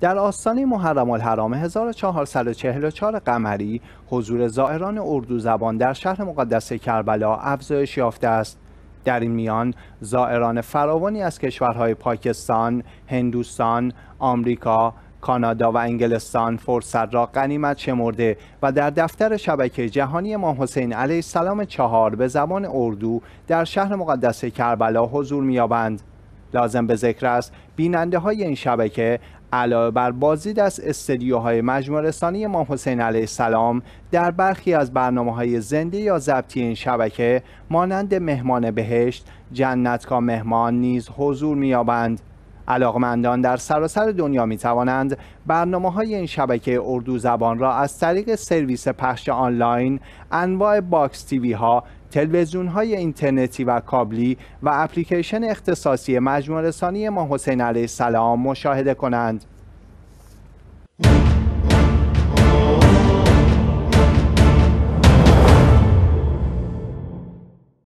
در آستانه محرم الحرام 1444 قمری حضور زائران اردو زبان در شهر مقدس کربلا افزایش یافته است در این میان زائران فراوانی از کشورهای پاکستان، هندوستان، آمریکا، کانادا و انگلستان فرصت را غنیمت شمرده و در دفتر شبکه جهانی امام حسین علیه السلام چهار به زبان اردو در شهر مقدس کربلا حضور می‌یابند. لازم به ذکر است بیننده های این شبکه علاوه بر بازدید از استدیوهای مجموعه رسانه‌ای امام حسین علیه السلام در برخی از برنامه های زنده یا ضبطی این شبکه مانند مهمان بهشت، جنت کا مهمان نیز حضور می‌یابند. علاقمندان در سراسر دنیا می توانند برنامه های این شبکه اردو زبان را از طریق سرویس پخش آنلاین، انواع box TV ها، تلویزیون های اینترنتی و کابلی و اپلیکیشن اختصاصی مجموع رسانی ما حسین علیه السلام مشاهده کنند.